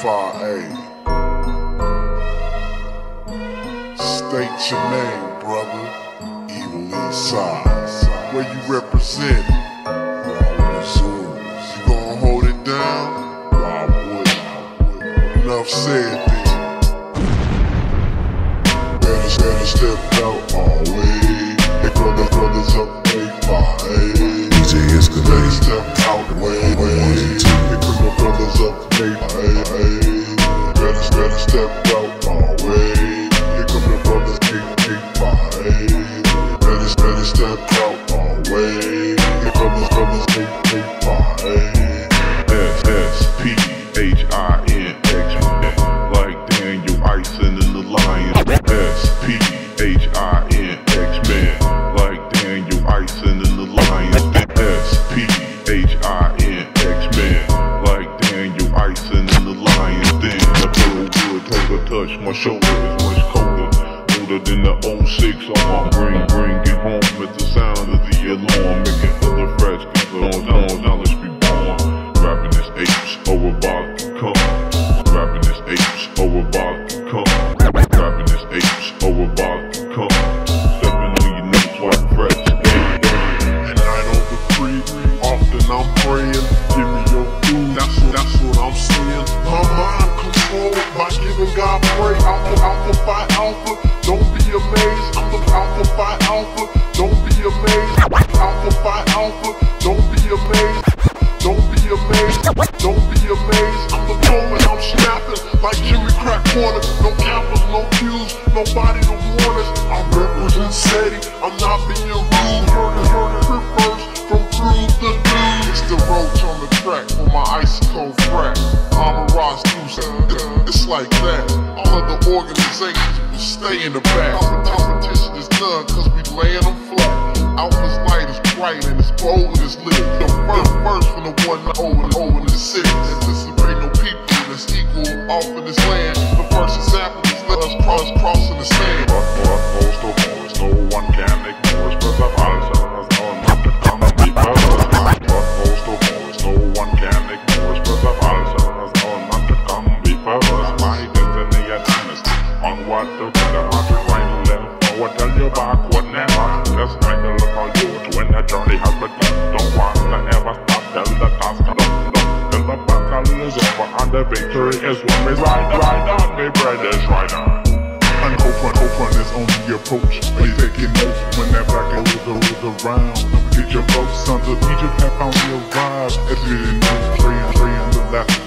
FIA. State your name, brother. Evil Eastside. Where you represent? You gonna hold it down? Why would Enough said then. Better, better step out always. Hey, brother, brothers up, they fire. DJ Better Escalade. step H I N X Men like Daniel Ison in the Lion. S P H I N X Men like Daniel Ison in the Lions. Den the wood told touch my shoulder is much colder. Older than the 06 on my brain, bring it home at the sound of the alarm, making other fresh, cause the knowledge, track for my ice cold frack. I'm a Ross Deuce. It's like that. All of the organizations will stay in the back. Competition is done cause we laying them flat. Alpha's light is bright and it's bold and it's lit. The first verse from the one over and over and the six. Anticipate no people that's equal off in this land. The first example is let us cross crossing what to the heart right left forward, tell you backward never. Just kind of look on you when the journey has begun. Don't want to ever stop, tell the task to don't. Till the battle is over and the victory is won. Me ride, ride on, me brothers, ride on. And Oakland, Oakland is on the approach. They taking notes when that black goes goes around. Get your vote, sons of Egypt have found their vibe. As we didn't know,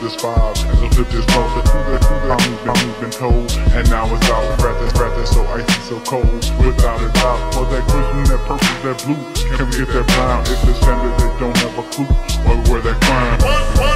this five. So flip this we've been, we've been told. And now it's out, breath is, breath is so icy, so cold. Without a doubt, for that Christian, that purple, that blue. Can we get that brown? If the standard, they don't have a clue. Or where that crime.